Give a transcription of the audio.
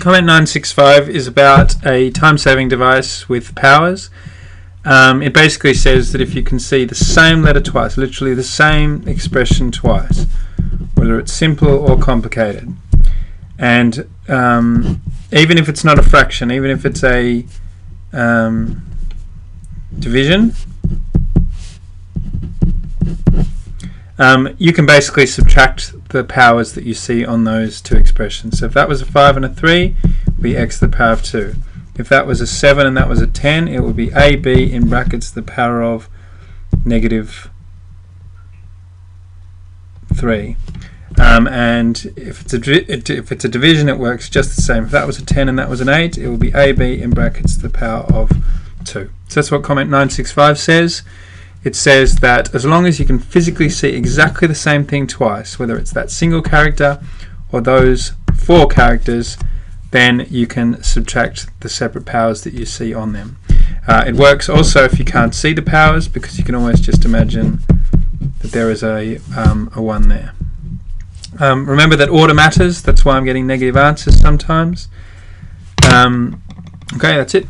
Comment 965 is about a time-saving device with powers. Um, it basically says that if you can see the same letter twice, literally the same expression twice, whether it's simple or complicated, and um, even if it's not a fraction, even if it's a um, division, um, you can basically subtract the powers that you see on those two expressions. So if that was a 5 and a 3, we x to the power of 2. If that was a 7 and that was a 10, it would be ab in brackets the power of negative 3. Um, and if it's, a, if it's a division, it works just the same. If that was a 10 and that was an 8, it would be ab in brackets the power of 2. So that's what comment 965 says. It says that as long as you can physically see exactly the same thing twice, whether it's that single character or those four characters, then you can subtract the separate powers that you see on them. Uh, it works also if you can't see the powers because you can always just imagine that there is a, um, a 1 there. Um, remember that order matters, that's why I'm getting negative answers sometimes. Um, okay, that's it.